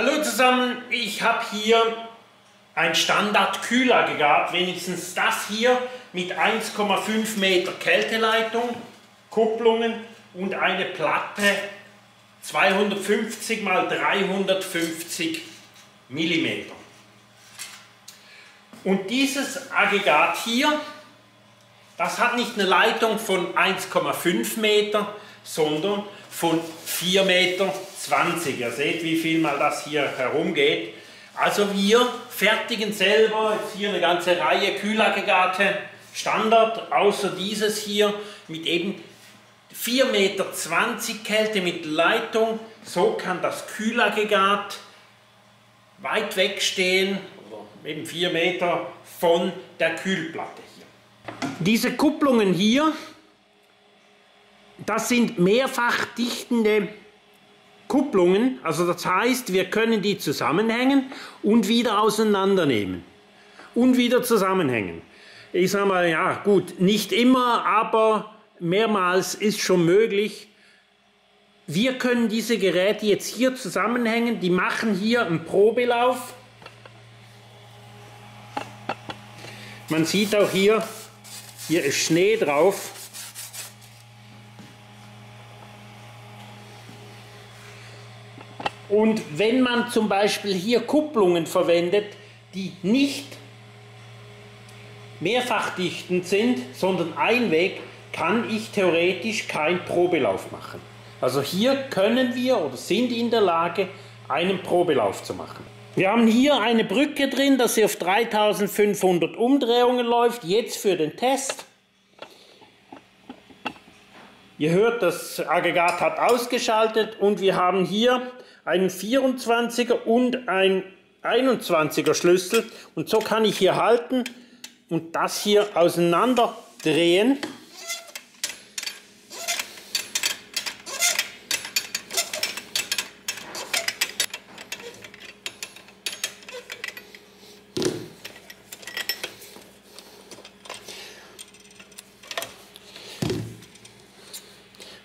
Hallo zusammen, ich habe hier ein Standard-Kühlaggregat, wenigstens das hier mit 1,5 Meter Kälteleitung, Kupplungen und eine Platte 250 x 350 mm. Und dieses Aggregat hier, das hat nicht eine Leitung von 1,5 Meter, sondern von 4,20 Meter. Ihr seht, wie viel mal das hier herumgeht. Also wir fertigen selber jetzt hier eine ganze Reihe Kühlaggregate, Standard, außer dieses hier mit eben 4,20 Meter Kälte mit Leitung. So kann das Kühlaggregat weit weg stehen, oder eben 4 Meter von der Kühlplatte hier. Diese Kupplungen hier, das sind mehrfach dichtende Kupplungen, also das heißt, wir können die zusammenhängen und wieder auseinandernehmen und wieder zusammenhängen. Ich sage mal, ja gut, nicht immer, aber mehrmals ist schon möglich. Wir können diese Geräte jetzt hier zusammenhängen, die machen hier einen Probelauf. Man sieht auch hier, hier ist Schnee drauf. Und wenn man zum Beispiel hier Kupplungen verwendet, die nicht mehrfachdichtend sind, sondern Einweg, kann ich theoretisch keinen Probelauf machen. Also hier können wir oder sind in der Lage, einen Probelauf zu machen. Wir haben hier eine Brücke drin, dass sie auf 3500 Umdrehungen läuft, jetzt für den Test. Ihr hört, das Aggregat hat ausgeschaltet und wir haben hier einen 24er und ein 21er Schlüssel und so kann ich hier halten und das hier auseinander drehen.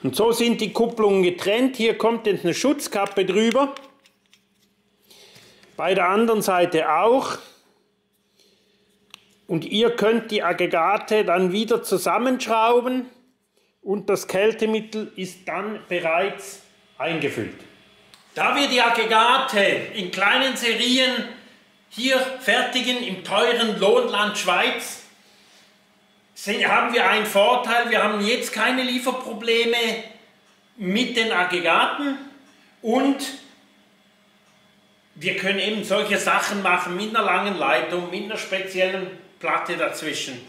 Und so sind die Kupplungen getrennt. Hier kommt jetzt eine Schutzkappe drüber. Bei der anderen Seite auch. Und ihr könnt die Aggregate dann wieder zusammenschrauben und das Kältemittel ist dann bereits eingefüllt. Da wir die Aggregate in kleinen Serien hier fertigen im teuren Lohnland Schweiz, haben wir einen Vorteil, wir haben jetzt keine Lieferprobleme mit den Aggregaten und wir können eben solche Sachen machen mit einer langen Leitung, mit einer speziellen Platte dazwischen.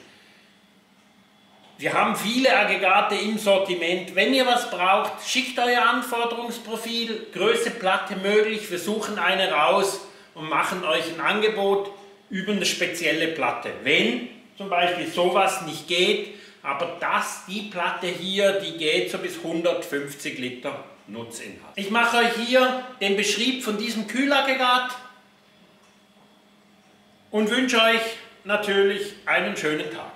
Wir haben viele Aggregate im Sortiment. Wenn ihr was braucht, schickt euer Anforderungsprofil, Größe Platte möglich, wir suchen eine raus und machen euch ein Angebot über eine spezielle Platte. Wenn zum Beispiel sowas nicht geht, aber das, die Platte hier, die geht so bis 150 Liter Nutzinhalt. Ich mache euch hier den Beschrieb von diesem Kühlaggregat und wünsche euch natürlich einen schönen Tag.